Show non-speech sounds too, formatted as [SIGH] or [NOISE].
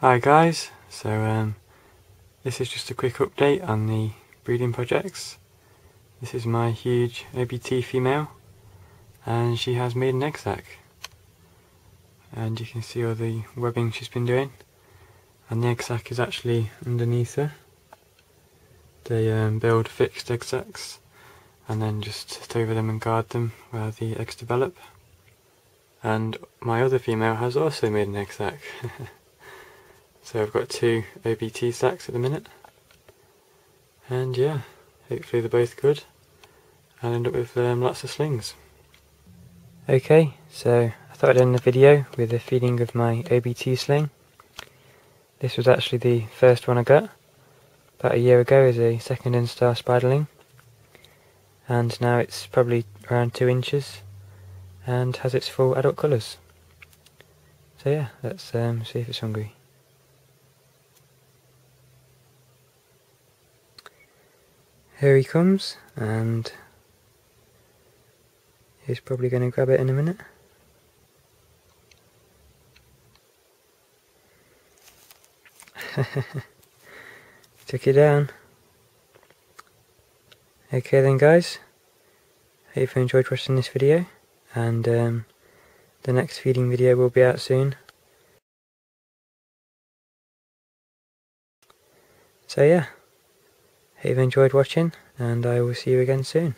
Hi guys, so um, this is just a quick update on the breeding projects. This is my huge OBT female and she has made an egg sac and you can see all the webbing she's been doing and the egg sac is actually underneath her. They um, build fixed egg sacs and then just sit over them and guard them while the eggs develop. And my other female has also made an egg sac. [LAUGHS] so I've got two OBT sacs at the minute. And yeah, hopefully they're both good. I'll end up with um, lots of slings. Okay, so I thought I'd end the video with the feeding of my OBT sling. This was actually the first one I got about a year ago as a second instar spiderling and now it's probably around 2 inches and has its full adult colours. So yeah, let's um, see if it's hungry. Here he comes and he's probably going to grab it in a minute. [LAUGHS] Took you down. Okay then guys, hope you enjoyed watching this video and um, the next feeding video will be out soon. So yeah, hope you've enjoyed watching and I will see you again soon.